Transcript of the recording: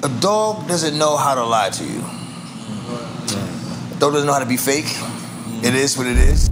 A dog doesn't know how to lie to you. A dog doesn't know how to be fake. It is what it is.